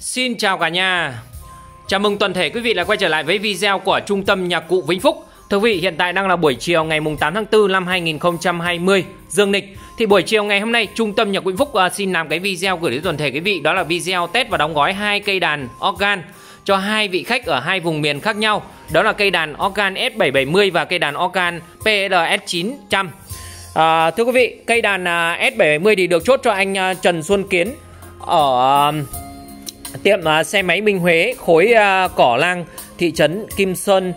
Xin chào cả nhà. Chào mừng toàn thể quý vị đã quay trở lại với video của Trung tâm Nhạc cụ Vĩnh Phúc. Thưa quý vị hiện tại đang là buổi chiều ngày 8 tháng 4 năm 2020 Dương lịch. Thì buổi chiều ngày hôm nay Trung tâm Nhạc cụ Vĩnh Phúc à, xin làm cái video gửi đến toàn thể quý vị. Đó là video test và đóng gói hai cây đàn organ cho hai vị khách ở hai vùng miền khác nhau. Đó là cây đàn organ S770 và cây đàn organ PLS900 à, Thưa quý vị, cây đàn à, S770 thì được chốt cho anh à, Trần Xuân Kiến ở tiệm uh, à, xe máy Minh Huế khối uh, Cỏ Lang thị trấn Kim Sơn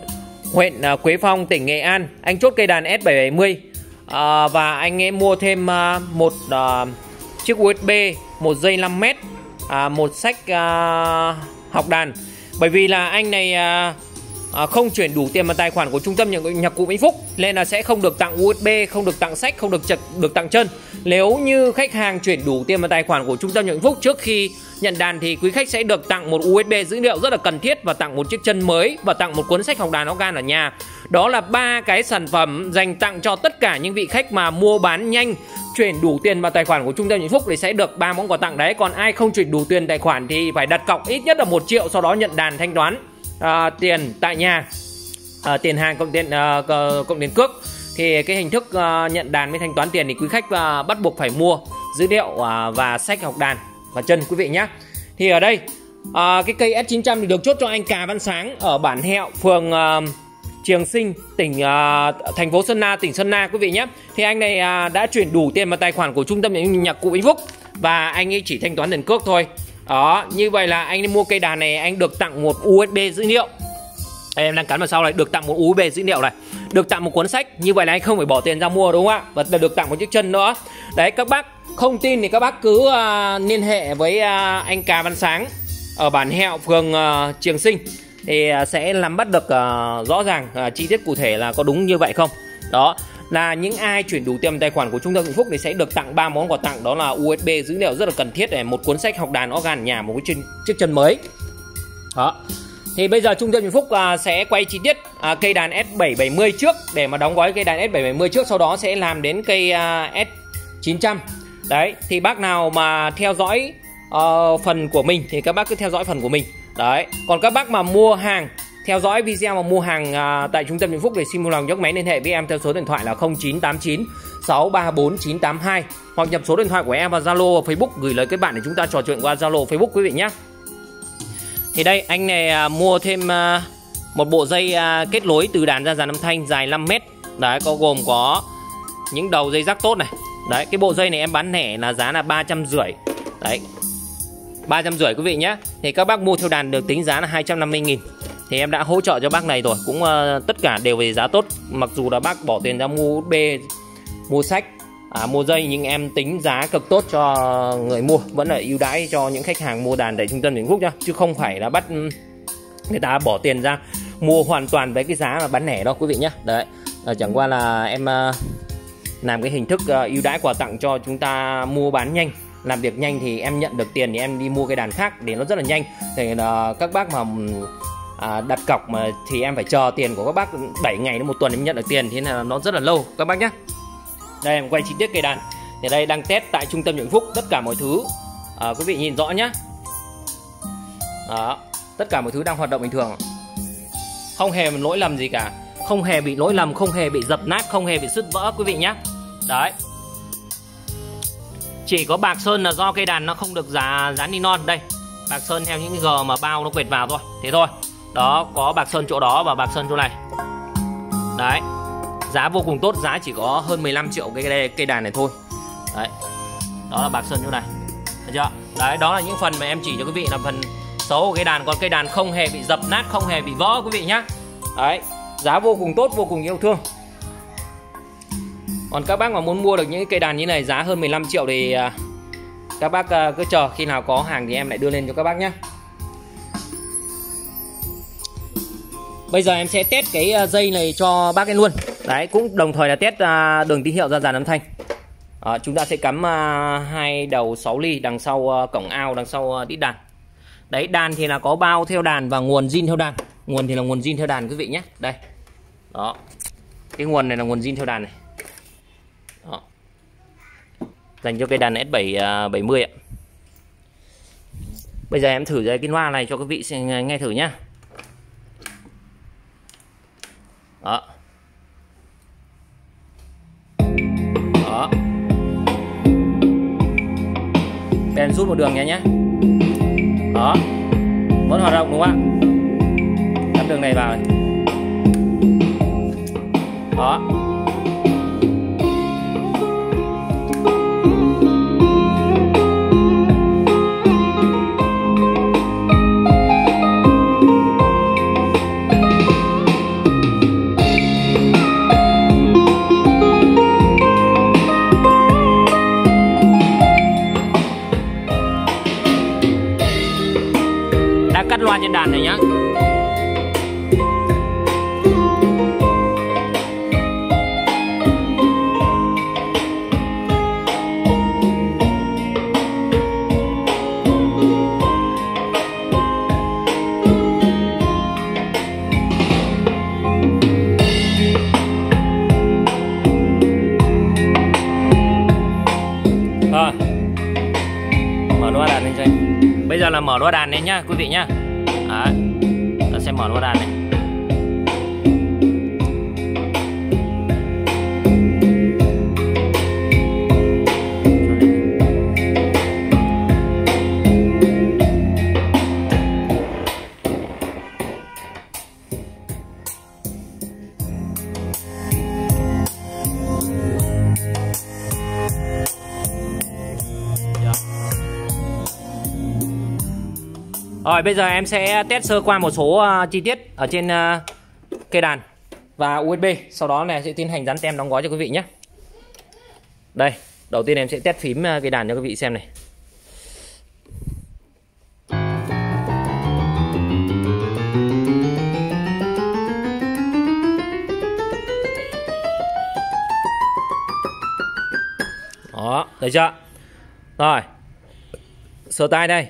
huyện uh, Quế Phong tỉnh Nghệ An. Anh chốt cây đàn S770 uh, và anh ấy mua thêm uh, một uh, chiếc USB một dây 5m uh, một sách uh, học đàn. Bởi vì là anh này uh, à, không chuyển đủ tiền vào tài khoản của trung tâm nhạc, nhạc cụ Vĩnh Phúc nên là sẽ không được tặng USB, không được tặng sách, không được chật, được tặng chân. Nếu như khách hàng chuyển đủ tiền vào tài khoản của trung tâm nhạc Vĩnh Phúc trước khi nhận đàn thì quý khách sẽ được tặng một USB dữ liệu rất là cần thiết và tặng một chiếc chân mới và tặng một cuốn sách học đàn organ ở nhà. Đó là ba cái sản phẩm dành tặng cho tất cả những vị khách mà mua bán nhanh chuyển đủ tiền vào tài khoản của trung tâm hạnh phúc thì sẽ được ba món quà tặng đấy còn ai không chuyển đủ tiền tài khoản thì phải đặt cọc ít nhất là một triệu sau đó nhận đàn thanh toán à, tiền tại nhà. À, tiền hàng cộng tiền à, cộng tiền cước. Thì cái hình thức à, nhận đàn với thanh toán tiền thì quý khách à, bắt buộc phải mua dữ liệu à, và sách học đàn và chân quý vị nhé thì ở đây à, cái cây S900 thì được chốt cho anh Cà Văn Sáng ở bản Hẹo phường à, Trường Sinh tỉnh à, thành phố Sơn La tỉnh Sơn La quý vị nhé thì anh này à, đã chuyển đủ tiền vào tài khoản của trung tâm nhạc cụ Vĩnh Phúc và anh ấy chỉ thanh toán tiền cước thôi đó như vậy là anh mua cây đàn này anh được tặng một USB dữ liệu. Em đang cắn vào sau này được tặng một USB dữ liệu này. Được tặng một cuốn sách như vậy là anh không phải bỏ tiền ra mua đúng không ạ? Và được tặng một chiếc chân nữa. Đấy các bác không tin thì các bác cứ uh, liên hệ với uh, anh Cà Văn Sáng ở bản Hẹo phường uh, Trường Sinh. Thì uh, sẽ nắm bắt được uh, rõ ràng uh, chi tiết cụ thể là có đúng như vậy không. Đó là những ai chuyển đủ tiền tài khoản của trung tâm hạnh phúc thì sẽ được tặng ba món quà tặng. Đó là USB dữ liệu rất là cần thiết để một cuốn sách học đàn organ nhà một cái chân, chiếc chân mới. Đó. Thì bây giờ trung tâm hạnh phúc à, sẽ quay chi tiết à, cây đàn S770 trước. Để mà đóng gói cây đàn S770 trước sau đó sẽ làm đến cây à, S900 đấy thì bác nào mà theo dõi uh, phần của mình thì các bác cứ theo dõi phần của mình. Đấy. Còn các bác mà mua hàng theo dõi video mà mua hàng à, tại trung tâm Vĩnh Phúc thì xin vui lòng nhấc máy liên hệ với em theo số điện thoại là 0989 634 982 hoặc nhập số điện thoại của em vào Zalo và Facebook gửi lời kết bạn để chúng ta trò chuyện qua Zalo Facebook quý vị nhé. Thì đây anh này à, mua thêm à, một bộ dây à, kết nối từ đàn ra dàn âm thanh dài 5 mét. Đấy có gồm có những đầu dây rắc tốt này. Đấy cái bộ dây này em bán lẻ là giá là ba trăm rưỡi. Đấy ba trăm rưỡi quý vị nhé Thì các bác mua theo đàn được tính giá là 250 nghìn thì em đã hỗ trợ cho bác này rồi. Cũng uh, tất cả đều về giá tốt. Mặc dù là bác bỏ tiền ra mua b mua sách à, mua dây nhưng em tính giá cực tốt cho người mua. Vẫn là ưu đãi cho những khách hàng mua đàn tại trung tâm vĩnh phúc nhá. Chứ không phải là bắt người ta bỏ tiền ra mua hoàn toàn với cái giá mà bán lẻ đâu quý vị nhé đấy. À, chẳng qua là em uh, làm cái hình thức uh, ưu đãi quà tặng cho chúng ta mua bán nhanh. Làm việc nhanh thì em nhận được tiền thì em đi mua cái đàn khác để nó rất là nhanh. Thì uh, các bác mà à, đặt cọc mà thì em phải chờ tiền của các bác 7 ngày đến một tuần em nhận được tiền thế là nó rất là lâu. Các bác nhé đây em quay chi tiết cây đàn. Thì đây đang test tại trung tâm nhuận phúc tất cả mọi thứ. À, quý vị nhìn rõ nhé đó tất cả mọi thứ đang hoạt động bình thường. Không hề một lỗi lầm gì cả. Không hề bị lỗi lầm không hề bị dập nát không hề bị sứt vỡ quý vị nhé đấy. Chỉ có bạc sơn là do cây đàn nó không được giá dán non. Đây bạc sơn theo những cái gờ mà bao nó quệt vào thôi. Thế thôi đó có bạc sơn chỗ đó và bạc sơn chỗ này. Đấy giá vô cùng tốt giá chỉ có hơn 15 triệu cái cây, cây đàn này thôi. Đấy đó là bạc sơn chỗ này. Được chưa? Đấy đó là những phần mà em chỉ cho quý vị là phần xấu của cây đàn. Còn cây đàn không hề bị dập nát không hề bị vỡ quý vị nhá. Đấy giá vô cùng tốt vô cùng yêu thương. Còn các bác mà muốn mua được những cây đàn như này giá hơn 15 triệu thì à, các bác à, cứ chờ khi nào có hàng thì em lại đưa lên cho các bác nhé Bây giờ em sẽ test cái ờ, dây này cho bác em luôn. Đấy cũng đồng thời là test à, đường tín hiệu ra dàn âm thanh. À, Chúng ta sẽ cắm à, hai đầu 6 ly đằng sau ờ, cổng ao đằng sau đít đàn. Đấy đàn thì là có bao theo đàn và nguồn zin theo đàn. Nguồn thì là nguồn zin theo đàn quý vị nhé. Đây. Đó. Cái nguồn này là nguồn zin theo đàn này. Đó. Dành cho cây đàn S770 à, ạ. Bây giờ em thử cái loa này cho quý vị nghe thử nhá. Đó. Đó. Bèn rút một đường nhé nhé đó. Vẫn hoạt động đúng không ạ? Cắm đường này vào. Đó. Trên đàn này nhá. Rồi Mở loa đàn lên cho Bây giờ là mở loa đàn lên nhá, quý vị nhá. Rồi bây giờ em sẽ test sơ qua một số uh, chi tiết ở trên uh, cây đàn và USB. Sau đó này sẽ tiến hành dán tem đóng gói cho quý vị nhé. Đây, đầu tiên em sẽ test phím uh, cây đàn cho quý vị xem này. Đó, thấy chưa? Rồi. Sờ tay đây.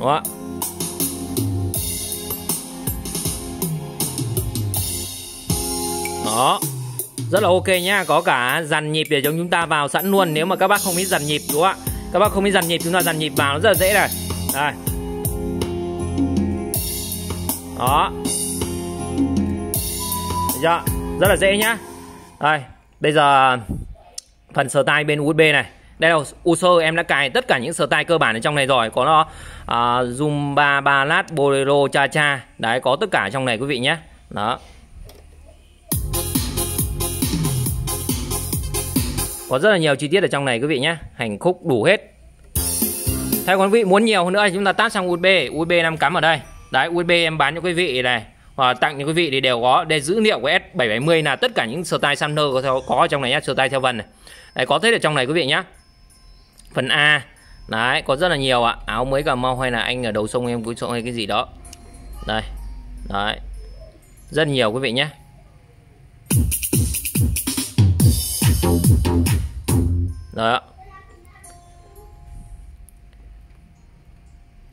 Đó. Đó. Rất là ok nhá, có cả dàn nhịp để cho chúng ta vào sẵn luôn, nếu mà các bác không biết dàn nhịp, đúng không ạ? Các bác không biết dàn nhịp, chúng ta dàn nhịp vào nó rất là dễ này. Đây. Đó. Được chưa? rất là dễ nhá. Đây, bây giờ phần sờ tay bên USB này đây là User em đã cài tất cả những style cơ bản ở trong này rồi. Có nó uh, Zumba Ballad Bolero Cha Cha đấy có tất cả trong này quý vị nhé. Đó. Có rất là nhiều chi tiết ở trong này quý vị nhé. Hành khúc đủ hết. Thay quý vị muốn nhiều hơn nữa thì chúng ta tắt sang USB USB em cắm ở đây. Đấy USB em bán cho quý vị này. Và tặng cho quý vị thì đều có. Để dữ liệu của S770 là tất cả những style Sumner có, có ở trong này nhé style theo vần này. Đấy có thế ở trong này quý vị nhé phần A. Đấy có rất là nhiều ạ. Áo mới Cà Mau hay là anh ở đầu sông em cuối sông hay cái gì đó. Đây đấy. Rất nhiều quý vị nhé. Đó.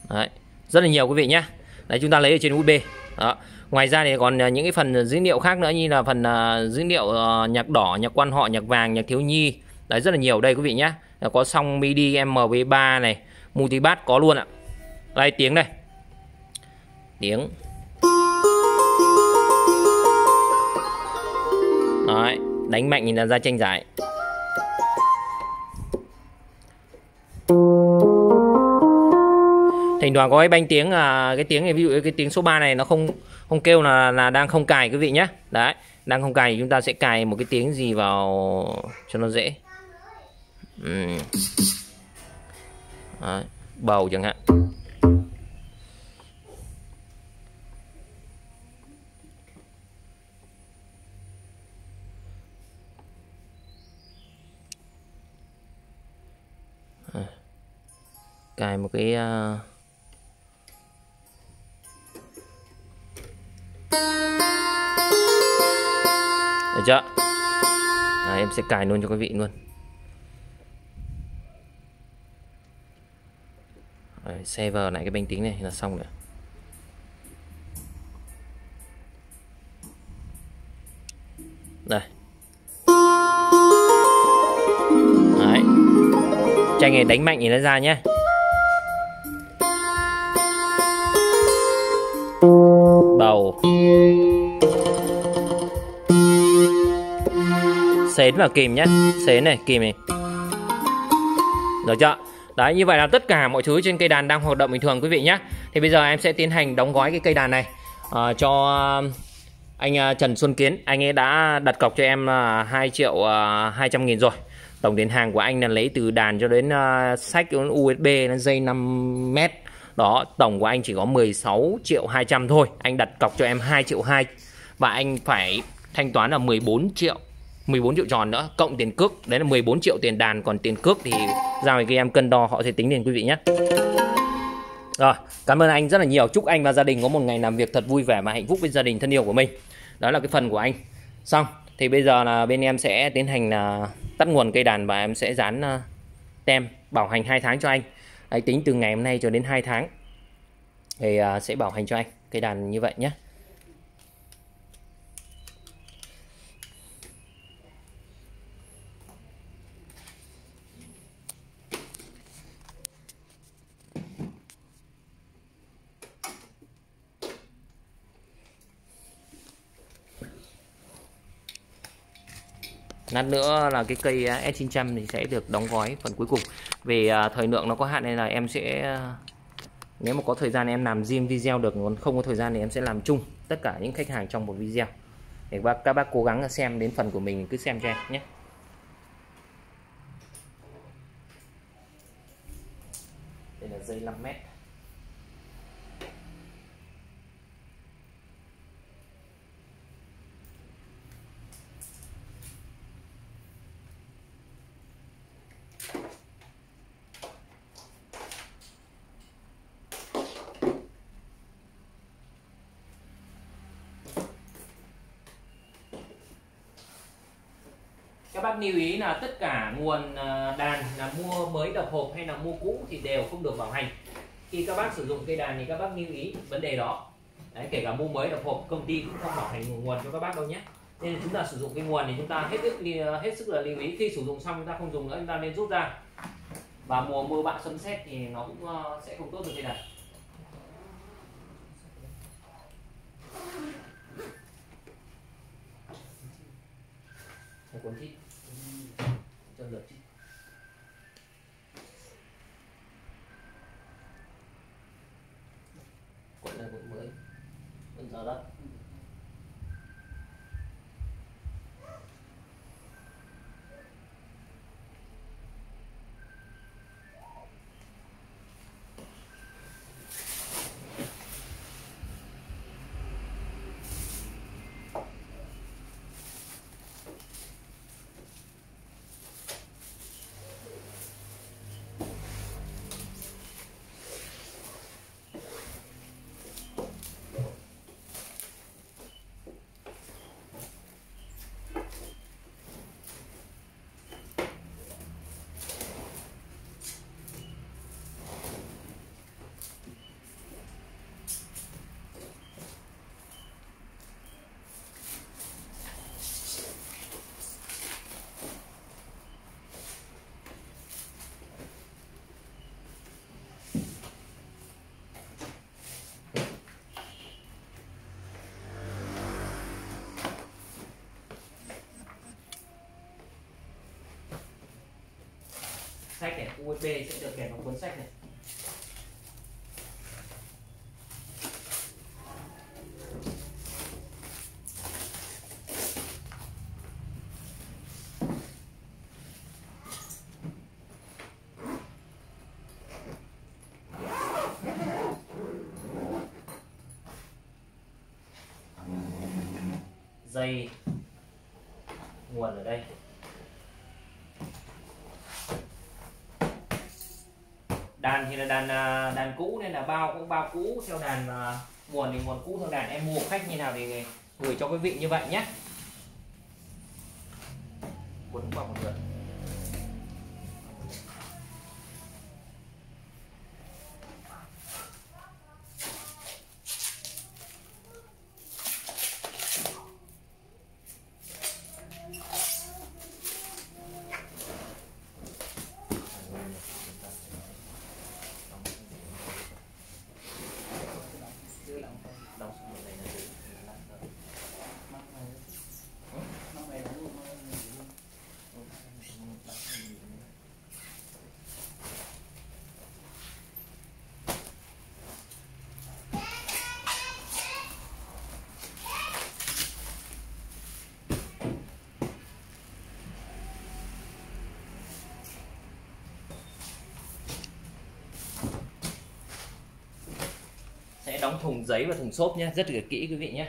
Đấy rất là nhiều quý vị nhé. Đấy chúng ta lấy ở trên USB. Đó. Ngoài ra thì còn à, những cái phần dữ liệu khác nữa như là phần uh, dữ liệu uh, nhạc đỏ nhạc quan họ nhạc vàng nhạc thiếu nhi đấy rất là nhiều. Đây quý vị nhé có song MIDI MV3 này multibass có luôn ạ. Đây tiếng đây. Tiếng. Đấy, đánh mạnh nhìn là ra tranh giải. Thỉnh thoảng có cái banh tiếng à cái tiếng này ví dụ cái tiếng số 3 này nó không không kêu là là đang không cài quý vị nhé đấy đang không cài thì chúng ta sẽ cài một cái tiếng gì vào cho nó dễ. Ừ. Đấy, bầu chẳng hạn. Cài một cái uh... được chưa? Đấy, em sẽ cài luôn cho quý vị luôn. Server lại cái bánh tính này là xong rồi. Đây. Đấy. tranh này đánh mạnh thì nó ra nhé Bầu. Xến vào kìm nhé Xến này, kìm này. Được chưa? Đấy, như vậy là tất cả mọi thứ trên cây đàn đang hoạt động bình thường quý vị nhé. Thì bây giờ em sẽ tiến hành đóng gói cái cây đàn này uh, Cho ờ, anh uh, Trần Xuân Kiến. Anh ấy đã đặt cọc cho em uh, 2 triệu uh, 200 nghìn rồi. Tổng tiền hàng của anh là lấy từ đàn cho đến uh, sách USB nó dây 5m đó tổng của anh chỉ có 16 triệu 200 thôi. Anh đặt cọc cho em 2 triệu 2 và anh phải thanh toán là 14 triệu. 14 triệu tròn nữa cộng tiền cước đấy là 14 triệu tiền đàn còn tiền cước thì giao ngoài kia em cân đo họ sẽ tính tiền quý vị nhé. Rồi cảm ơn anh rất là nhiều. Chúc anh và gia đình có một ngày làm việc thật vui vẻ và hạnh phúc với gia đình thân yêu của mình. Đó là cái phần của anh. Xong thì bây giờ là bên em sẽ tiến hành là tắt nguồn cây đàn và em sẽ dán à, tem bảo hành hai tháng cho anh. Đấy, tính từ ngày hôm nay cho đến 2 tháng. Thì à, sẽ bảo hành cho anh cây đàn như vậy nhé. Lát nữa là cái cây à, S900 thì sẽ được đóng gói phần cuối cùng. Về à, thời lượng nó có hạn nên là em sẽ à, nếu mà có thời gian em làm riêng video được, còn không có thời gian thì em sẽ làm chung tất cả những khách hàng trong một video. Để các bác cố gắng xem đến phần của mình, cứ xem cho em nhé. Đây là dây 5 mét. Các bác lưu ý là tất cả nguồn à, đàn là mua mới đập hộp hay là mua cũ thì đều không được bảo hành. Khi các bác sử dụng cây đàn thì các bác lưu ý vấn đề đó. Đấy, kể cả mua mới đập hộp công ty cũng không bảo hành nguồn cho các bác đâu nhé. Nên là chúng ta sử dụng cái nguồn thì chúng ta hết sức hết sức là lưu ý. Khi sử dụng xong chúng ta không dùng nữa chúng ta nên rút ra. Và mùa mưa bão sấm sét thì nó cũng ờ, sẽ không tốt được cây đàn cuốn thích được lượt chít cuộn là cuộn mới. Cuộn giờ đó sách này USB sẽ được kèm vào cuốn sách này. Dây nguồn ở đây. Đàn thì là đàn à, đàn cũ nên là bao cũng bao cũ, theo đàn à, nguồn thì nguồn cũ, theo đàn em mua khách như nào thì gửi cho quý vị như vậy nhé. Quấn vào một đóng thùng giấy và thùng xốp nhé rất là kỹ quý vị nhé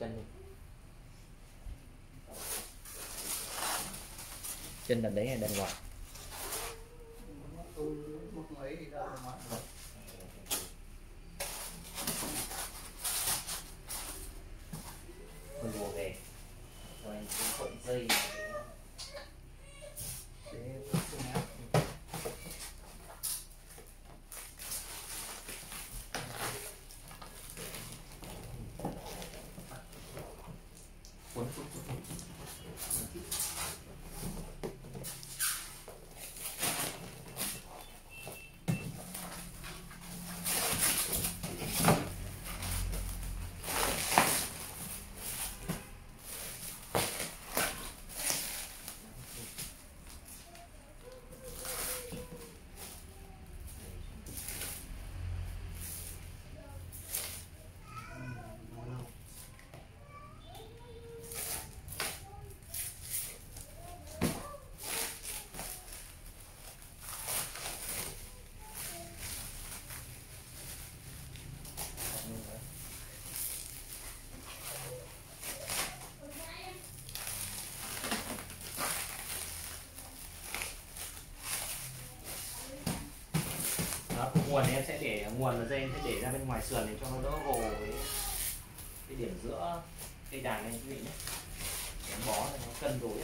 chân trên nền đấy hay bên ngoài mình mua về rồi anh cuộn dây cuốn cuốn cuốn nguồn nguồn em sẽ để, nguồn và dây em sẽ để ra bên ngoài sườn để cho nó đỡ gồ với cái điểm giữa cây đàn này, quý vị nhé. Để em bó cho nó cân đối.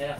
Đây rồi.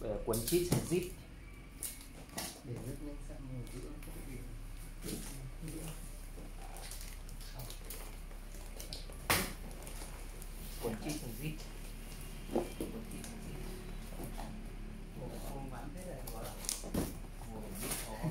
Bây giờ cuốn chip hay zip để nước lên sang ngồi giữa cái điểm cuốn chít sẽ zip cuốn chít sẽ zip không bán thế này gọi là ngồi zip khó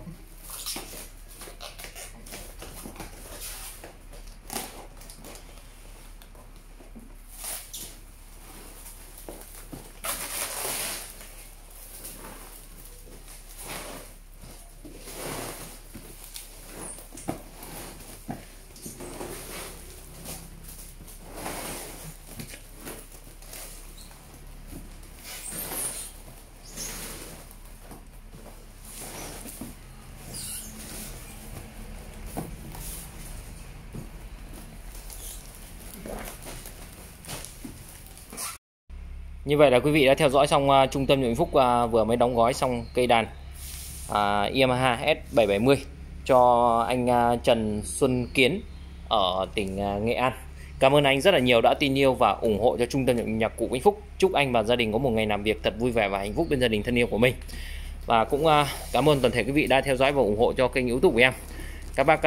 như vậy là quý vị đã theo dõi xong uh, trung tâm nhuận phúc uh, vừa mới đóng gói xong cây đàn uh, Yamaha S770 cho anh uh, Trần Xuân Kiến ở tỉnh uh, Nghệ An. Cảm ơn anh rất là nhiều đã tin yêu và ủng hộ cho trung tâm nhạc cụ Vĩnh Phúc. Chúc anh và gia đình có một ngày làm việc thật vui vẻ và hạnh phúc bên gia đình thân yêu của mình. Và cũng uh, cảm ơn toàn thể quý vị đã theo dõi và ủng hộ cho kênh YouTube của em. Các bác uh,